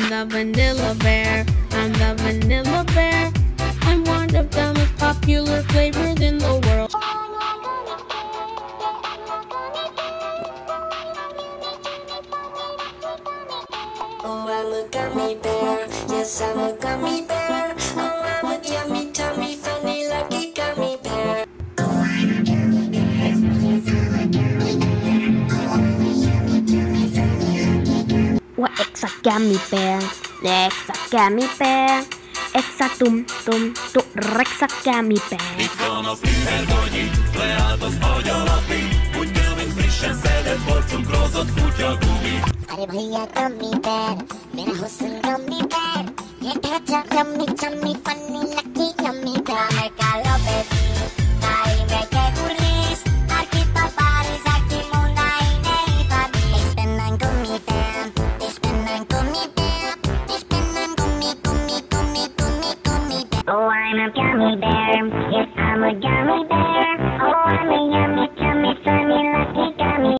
I'm the vanilla bear. I'm the vanilla bear. I'm one of the most popular flavors in the world. Oh, I'm a gummy bear. Yes, I'm a gummy bear. Oh, extra mi bear. Extra mi bear. Extra dum dum dum. Rexa mi bear. Itt van az üvegagyi, leállt az agy alatti. Úgy kell, mint frissen szedett porcunk rozott kutya gumi. Arrébb hülye gummi bear. Mire hosszú gummi bear. Érted csak gummi, gummi, funny. I'm a gummy bear. Yes, I'm a gummy bear. Oh, I'm a yummy.